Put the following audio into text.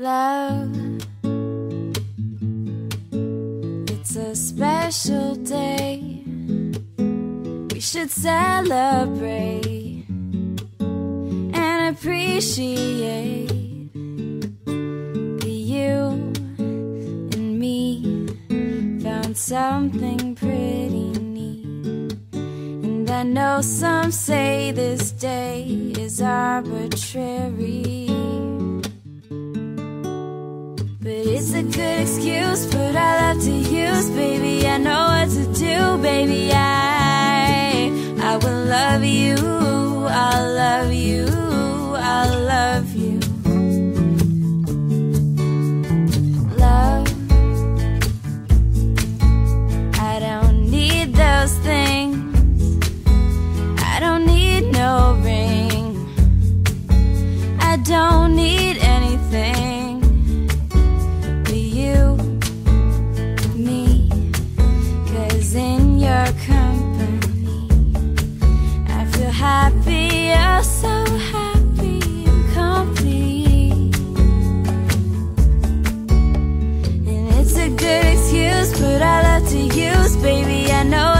Love, it's a special day. We should celebrate and appreciate that you and me found something pretty neat. And I know some say this day is arbitrary. But it's a good excuse, but I love to use, baby. I know what to do, baby. I, I will love you, I'll love you, I'll love you. Love, I don't need those things. I don't need no ring. I don't need anything. put our love to use, baby. I know